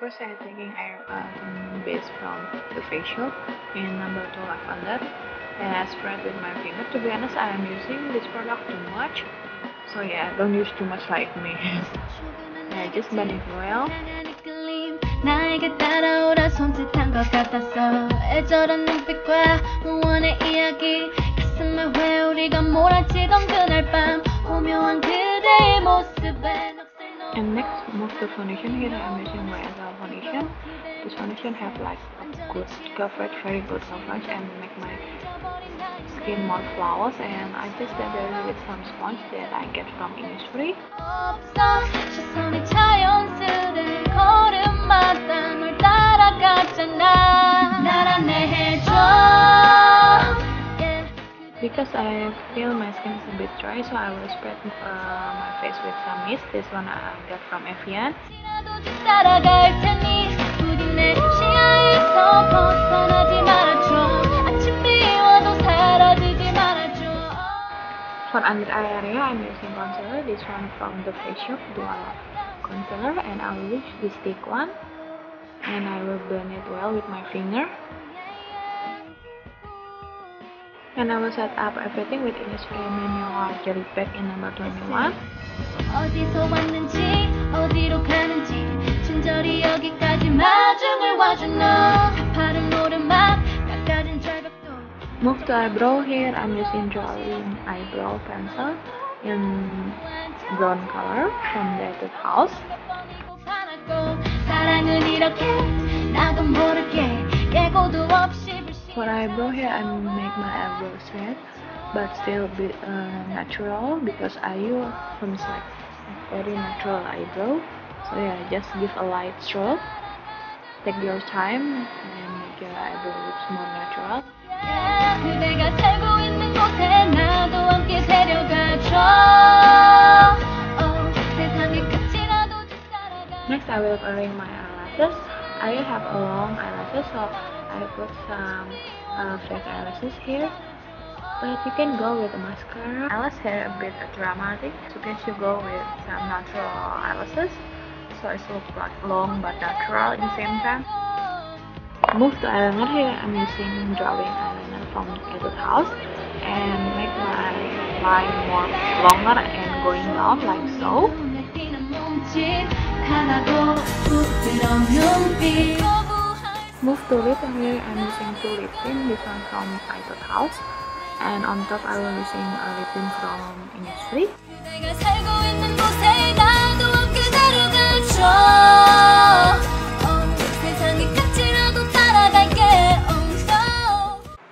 First, I'm taking aeroplaning um, base from the Face Shop in number 2 Lavender and I spread with my finger. To be honest, I am using this product too much. So yeah, don't use too much like me. yeah, just blend it well. And next move the foundation here. I'm using my other foundation. This foundation have like a good coverage, very good coverage, and make my skin more flawless. And I just it with some sponge that I get from Innisfree. Because I feel my skin is a bit dry, so I will spread uh, my face with some mist. This one I got from Evian. For under eye area, I'm using concealer. This one from the Face Shop Dual Concealer, and I will use the stick one, and I will blend it well with my finger and I will set up everything with Innisfree Mineral Jelly Pact in number 21 Move to eyebrow here. I'm using drawing eyebrow pencil in brown color from the Etude House. When I 나도 For eyebrow here, I make my eyebrow but still be uh, natural because I use from like very natural eyebrow. So yeah just give a light stroke take your time and make your eyebrow looks more natural. Next I will arrange my eyelashes. I have a long eyelashes so I put some uh, fake eyelashes here but you can go with a mascara. Eyelash hair a bit dramatic. So can you go with some natural eyelashes? So it looks like long but natural in the same time. Move to eyeliner here. I'm using drawing eyeliner from Etude House. And make my line more longer and going down like so. Move to lip here. I'm using two lip tint, this one from Etude House and on top I will be using a lip tint from Innisfree.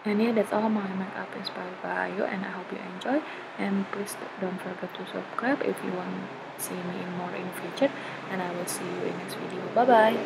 And yeah, that's all my makeup inspired by IU and I hope you enjoy and please don't forget to subscribe if you want to see me in more in future and I will see you in next video. Bye bye!